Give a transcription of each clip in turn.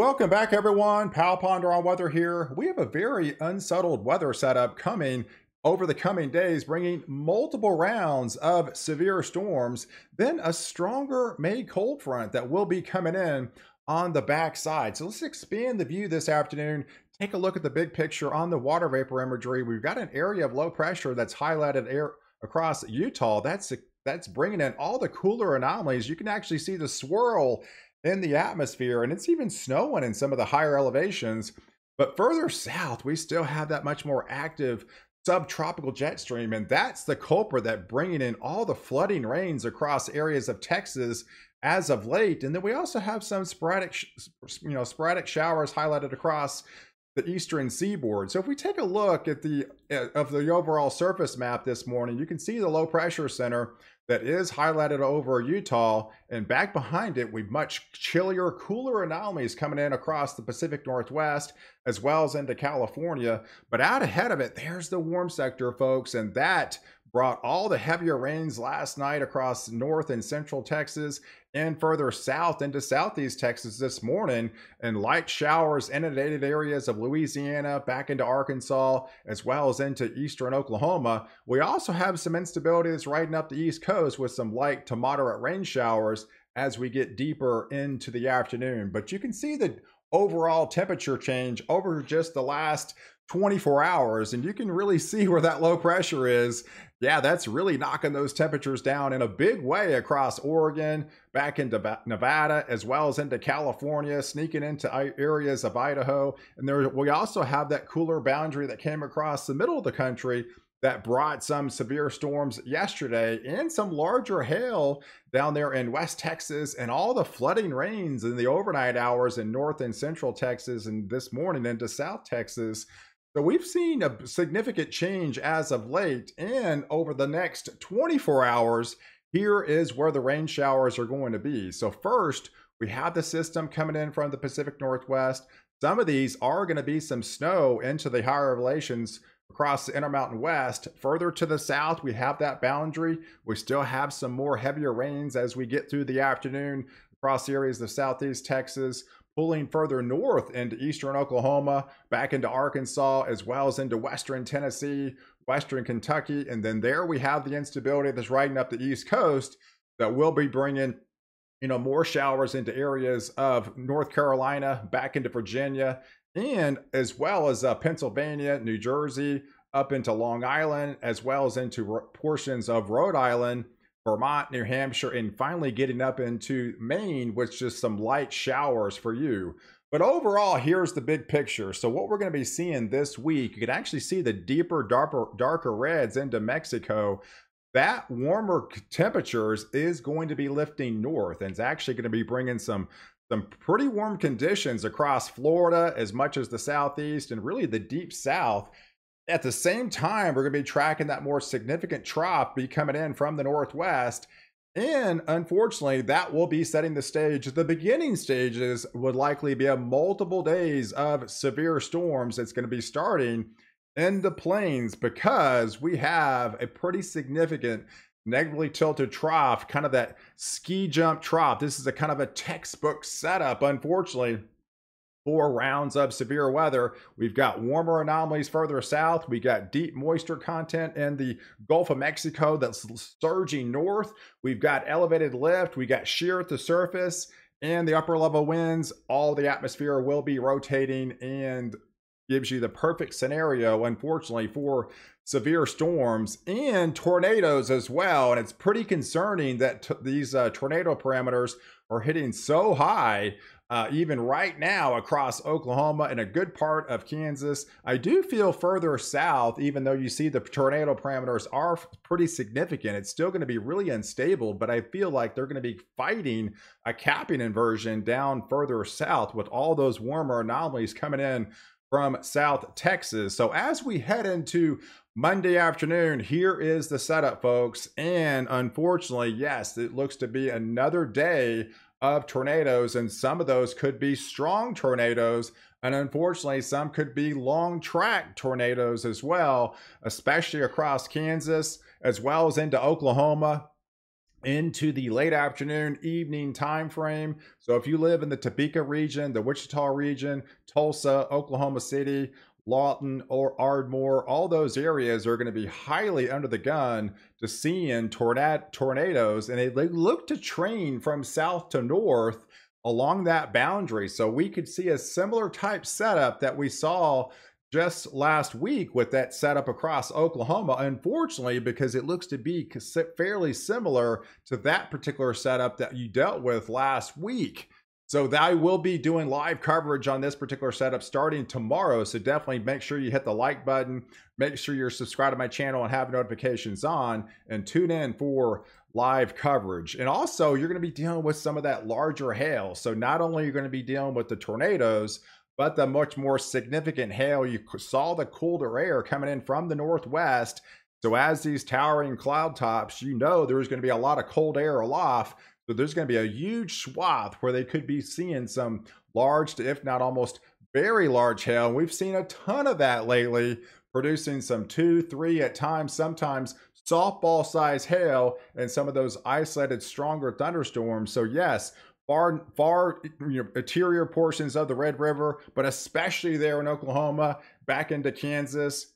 Welcome back, everyone. POW Ponder on weather here. We have a very unsettled weather setup coming over the coming days, bringing multiple rounds of severe storms, then a stronger May cold front that will be coming in on the backside. So let's expand the view this afternoon. Take a look at the big picture on the water vapor imagery. We've got an area of low pressure that's highlighted air across Utah. That's that's bringing in all the cooler anomalies. You can actually see the swirl in the atmosphere, and it's even snowing in some of the higher elevations. But further south, we still have that much more active subtropical jet stream, and that's the culprit that bringing in all the flooding rains across areas of Texas as of late. And then we also have some sporadic, you know, sporadic showers highlighted across the eastern seaboard. So if we take a look at the uh, of the overall surface map this morning, you can see the low pressure center that is highlighted over Utah and back behind it we've much chillier, cooler anomalies coming in across the Pacific Northwest as well as into California. But out ahead of it, there's the warm sector, folks, and that brought all the heavier rains last night across north and central Texas and further south into southeast Texas this morning, and light showers inundated areas of Louisiana back into Arkansas, as well as into eastern Oklahoma. We also have some instability that's riding up the east coast with some light to moderate rain showers as we get deeper into the afternoon. But you can see the overall temperature change over just the last 24 hours and you can really see where that low pressure is yeah that's really knocking those temperatures down in a big way across oregon back into nevada as well as into california sneaking into areas of idaho and there we also have that cooler boundary that came across the middle of the country that brought some severe storms yesterday and some larger hail down there in West Texas and all the flooding rains in the overnight hours in North and Central Texas and this morning into South Texas. So we've seen a significant change as of late, and over the next 24 hours, here is where the rain showers are going to be. So first, we have the system coming in from the Pacific Northwest. Some of these are going to be some snow into the higher elevations across the Intermountain West. Further to the south, we have that boundary. We still have some more heavier rains as we get through the afternoon across areas of southeast Texas pulling further north into eastern Oklahoma, back into Arkansas, as well as into western Tennessee, western Kentucky. And then there we have the instability that's riding up the east coast that will be bringing you know more showers into areas of North Carolina, back into Virginia, and as well as uh, Pennsylvania, New Jersey, up into Long Island, as well as into portions of Rhode Island Vermont, New Hampshire, and finally getting up into Maine with just some light showers for you. But overall, here's the big picture. So what we're going to be seeing this week, you can actually see the deeper, darker, darker reds into Mexico. That warmer temperatures is going to be lifting north, and it's actually going to be bringing some some pretty warm conditions across Florida, as much as the southeast, and really the deep south. At the same time, we're going to be tracking that more significant trough be coming in from the northwest. And unfortunately, that will be setting the stage. The beginning stages would likely be a multiple days of severe storms that's going to be starting in the plains because we have a pretty significant negatively tilted trough, kind of that ski jump trough. This is a kind of a textbook setup, unfortunately four rounds of severe weather. We've got warmer anomalies further south. We got deep moisture content in the Gulf of Mexico that's surging north. We've got elevated lift. We got shear at the surface and the upper level winds. All the atmosphere will be rotating and gives you the perfect scenario, unfortunately, for severe storms and tornadoes as well. And it's pretty concerning that these uh, tornado parameters are hitting so high uh, even right now across Oklahoma and a good part of Kansas. I do feel further south, even though you see the tornado parameters are pretty significant, it's still going to be really unstable, but I feel like they're going to be fighting a capping inversion down further south with all those warmer anomalies coming in from South Texas. So as we head into Monday afternoon, here is the setup, folks. And unfortunately, yes, it looks to be another day of tornadoes, and some of those could be strong tornadoes. And unfortunately, some could be long track tornadoes as well, especially across Kansas, as well as into Oklahoma. into the late afternoon evening time frame so if you live in the topeka region the wichita region tulsa oklahoma city lawton or ardmore all those areas are going to be highly under the gun to seeing tornad- tornadoes and they look to train from south to north along that boundary so we could see a similar type setup that we saw just last week with that setup across Oklahoma. Unfortunately, because it looks to be fairly similar to that particular setup that you dealt with last week. So I will be doing live coverage on this particular setup starting tomorrow. So definitely make sure you hit the like button, make sure you're subscribed to my channel and have notifications on, and tune in for live coverage. And also, you're going to be dealing with some of that larger hail. So not only are you going to be dealing with the tornadoes, but the much more significant hail, you saw the colder air coming in from the northwest. So as these towering cloud tops, you know there's going to be a lot of cold air aloft. So there's going to be a huge swath where they could be seeing some large to, if not almost very large hail. We've seen a ton of that lately, producing some two, three, at times, sometimes softball size hail and some of those isolated stronger thunderstorms. So yes, far far you know, interior portions of the Red River, but especially there in Oklahoma, back into Kansas,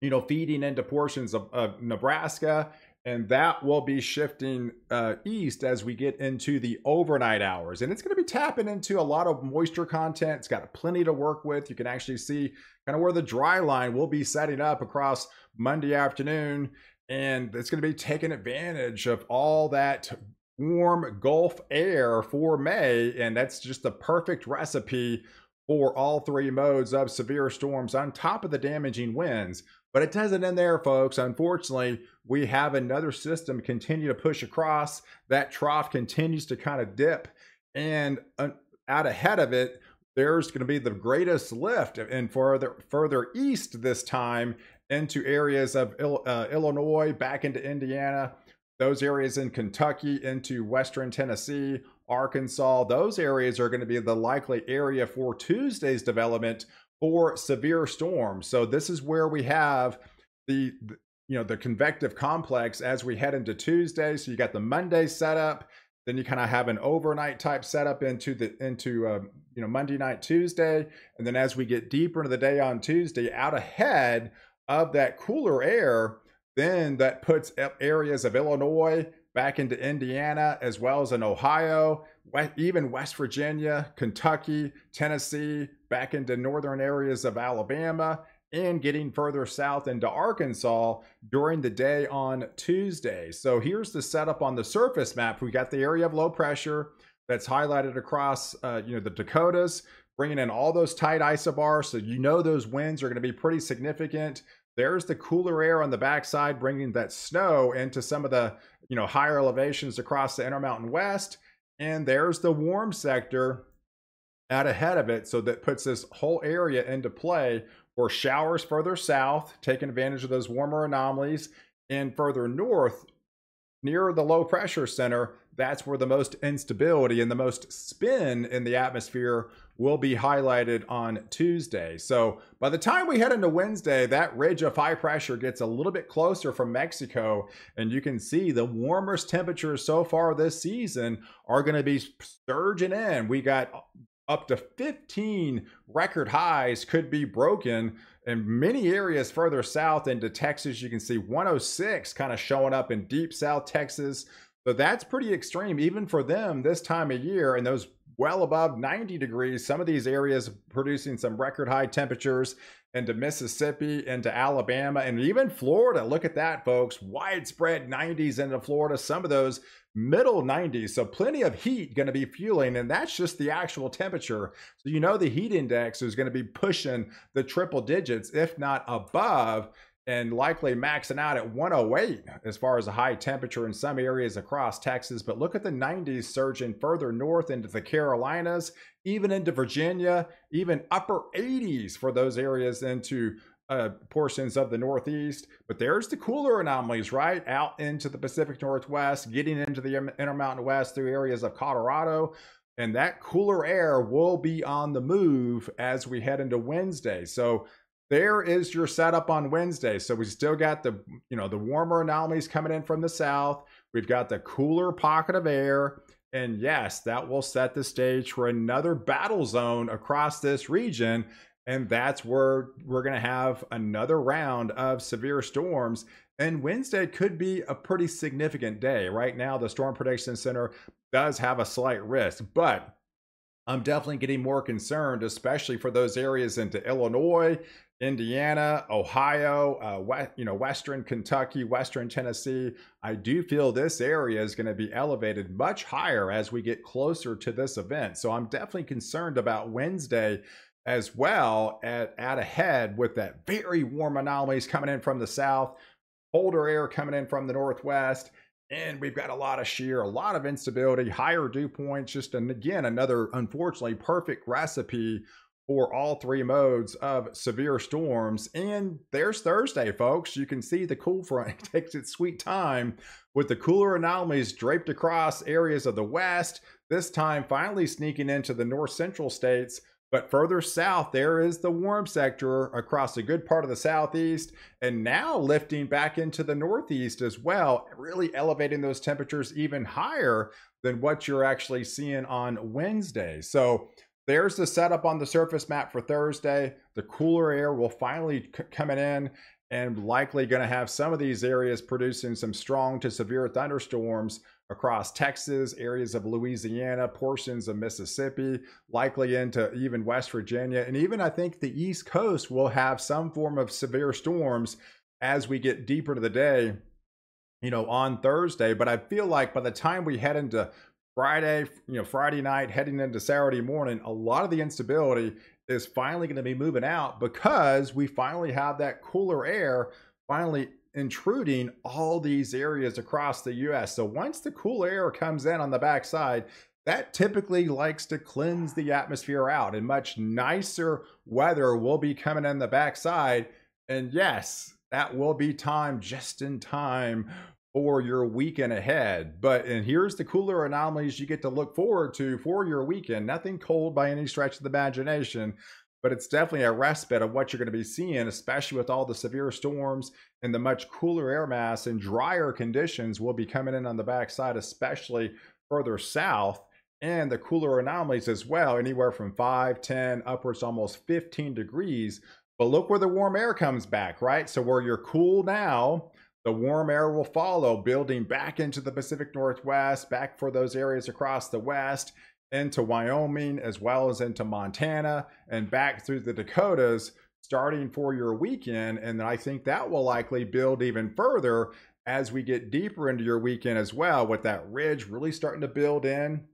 you know, feeding into portions of, of Nebraska. And that will be shifting uh, east as we get into the overnight hours. And it's going to be tapping into a lot of moisture content. It's got plenty to work with. You can actually see kind of where the dry line will be setting up across Monday afternoon and it's going to be taking advantage of all that warm Gulf air for May, and that's just the perfect recipe for all three modes of severe storms on top of the damaging winds. But it doesn't end there, folks. Unfortunately, we have another system continue to push across. That trough continues to kind of dip, and uh, out ahead of it, there's going to be the greatest lift and further further east this time into areas of uh, Illinois, back into Indiana, those areas in Kentucky into western Tennessee, Arkansas, those areas are going to be the likely area for Tuesday's development for severe storms. So this is where we have the, you know the convective complex as we head into Tuesday. So you got the Monday setup, then you kind of have an overnight type setup into the into uh, you know Monday night Tuesday, and then as we get deeper into the day on Tuesday, out ahead of that cooler air then that puts areas of Illinois back into Indiana, as well as in Ohio, even West Virginia, Kentucky, Tennessee, back into northern areas of Alabama, and getting further south into Arkansas during the day on Tuesday. So here's the setup on the surface map. We got the area of low pressure that's highlighted across, uh, you know, the Dakotas, bringing in all those tight isobars. So you know those winds are going to be pretty significant. There's the cooler air on the backside, bringing that snow into some of the you know higher elevations across the Intermountain West. And there's the warm sector out ahead of it. So that puts this whole area into play for showers further south, taking advantage of those warmer anomalies. And further north, near the low pressure center, that's where the most instability and the most spin in the atmosphere will be highlighted on Tuesday. So by the time we head into Wednesday, that ridge of high pressure gets a little bit closer from Mexico, and you can see the warmest temperatures so far this season are going to be surging in. We got up to 15 record highs could be broken in many areas further south into Texas. You can see 106 kind of showing up in deep South Texas. So that's pretty extreme, even for them this time of year. And those well above 90 degrees. Some of these areas producing some record high temperatures into Mississippi, into Alabama, and even Florida. Look at that, folks. Widespread 90s into Florida. Some of those middle 90s. So plenty of heat going to be fueling, and that's just the actual temperature. So you know the heat index is going to be pushing the triple digits, if not above and likely maxing out at 108 as far as a high temperature in some areas across Texas. But look at the 90s surging further north into the Carolinas, even into Virginia, even upper 80s for those areas into uh, portions of the Northeast. But there's the cooler anomalies, right? Out into the Pacific Northwest, getting into the Intermountain West through areas of Colorado. And that cooler air will be on the move as we head into Wednesday. So there is your setup on Wednesday. So we still got the, you know, the warmer anomalies coming in from the south. We've got the cooler pocket of air. And yes, that will set the stage for another battle zone across this region. And that's where we're going to have another round of severe storms. And Wednesday could be a pretty significant day. Right now, the Storm Prediction Center does have a slight risk, but I'm definitely getting more concerned, especially for those areas into Illinois, Indiana, Ohio, uh, west, you know, Western Kentucky, Western Tennessee. I do feel this area is going to be elevated much higher as we get closer to this event. So I'm definitely concerned about Wednesday as well at, at ahead with that very warm anomalies coming in from the south colder air coming in from the northwest. And we've got a lot of shear, a lot of instability, higher dew points. Just, and again, another unfortunately perfect recipe for all three modes of severe storms. And there's Thursday, folks. You can see the cool front takes its sweet time with the cooler anomalies draped across areas of the west, this time finally sneaking into the north central states but further south, there is the warm sector across a good part of the southeast, and now lifting back into the northeast as well, really elevating those temperatures even higher than what you're actually seeing on Wednesday. So there's the setup on the surface map for Thursday. The cooler air will finally c- coming in and likely going to have some of these areas producing some strong to severe thunderstorms across Texas, areas of Louisiana, portions of Mississippi, likely into even West Virginia. And even I think the East Coast will have some form of severe storms as we get deeper to the day, you know, on Thursday. But I feel like by the time we head into Friday, you know, Friday night, heading into Saturday morning, a lot of the instability is finally going to be moving out because we finally have that cooler air finally intruding all these areas across the US. So once the cool air comes in on the backside, that typically likes to cleanse the atmosphere out and much nicer weather will be coming in the backside. And yes, that will be time just in time for your weekend ahead. But and here's the cooler anomalies you get to look forward to for your weekend. Nothing cold by any stretch of the imagination, but it's definitely a respite of what you're going to be seeing, especially with all the severe storms and the much cooler air mass and drier conditions will be coming in on the backside, especially further south. And the cooler anomalies as well, anywhere from 5, 10, upwards almost 15 degrees. But look where the warm air comes back, right? So where you're cool now, the warm air will follow, building back into the Pacific Northwest, back for those areas across the West into Wyoming as well as into Montana and back through the Dakotas starting for your weekend. And I think that will likely build even further as we get deeper into your weekend as well, with that ridge really starting to build in.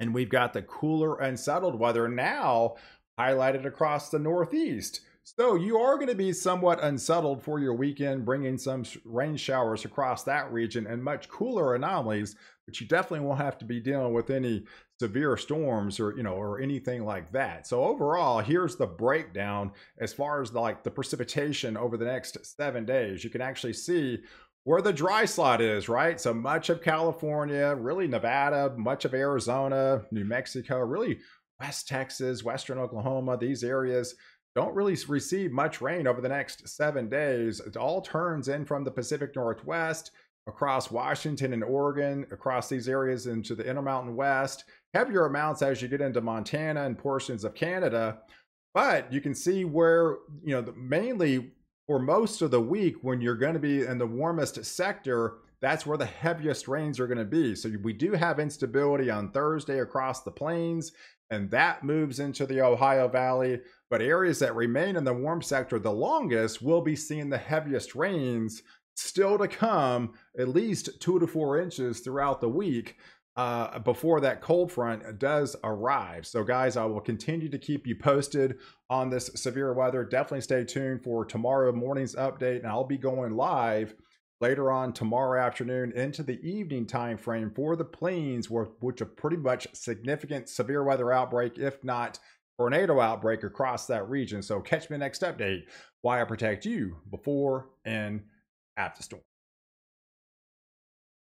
And we've got the cooler, unsettled weather now highlighted across the Northeast. So you are going to be somewhat unsettled for your weekend, bringing some rain showers across that region and much cooler anomalies, but you definitely won't have to be dealing with any severe storms or you know or anything like that. So overall, here's the breakdown as far as like the precipitation over the next 7 days. You can actually see where the dry slot is, right? So much of California, really Nevada, much of Arizona, New Mexico, really West Texas, Western Oklahoma, these areas don't really receive much rain over the next seven days. It all turns in from the Pacific Northwest across Washington and Oregon, across these areas into the Intermountain West. Heavier amounts as you get into Montana and portions of Canada. But you can see where, you know, mainly for most of the week, when you're going to be in the warmest sector, that's where the heaviest rains are going to be. So we do have instability on Thursday across the plains, and that moves into the Ohio Valley. But areas that remain in the warm sector the longest will be seeing the heaviest rains still to come, at least two to four inches throughout the week. Uh, before that cold front does arrive. So, guys, I will continue to keep you posted on this severe weather. Definitely stay tuned for tomorrow morning's update, and I'll be going live later on tomorrow afternoon into the evening time frame for the plains, which are pretty much significant severe weather outbreak, if not tornado outbreak across that region. So catch me next update why I protect you before and after storm.